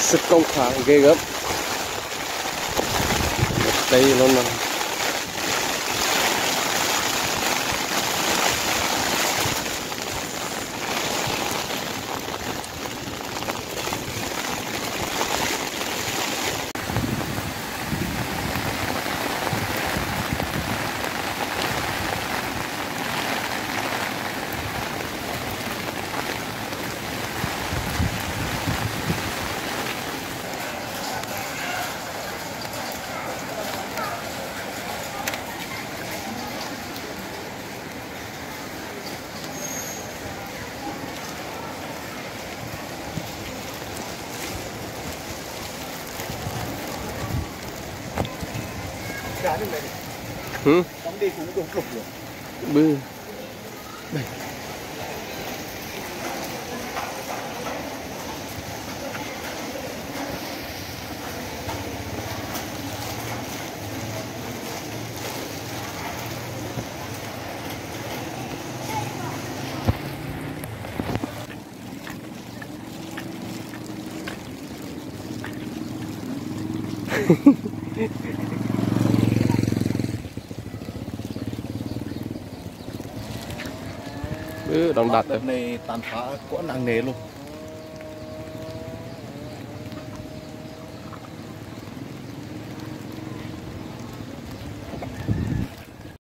sức công phá ghê gớm. Một cây luôn mà. Ừ đi cũng đúng lục rồi. bư bư đòn đặt này tàn phá quá nặng nề luôn.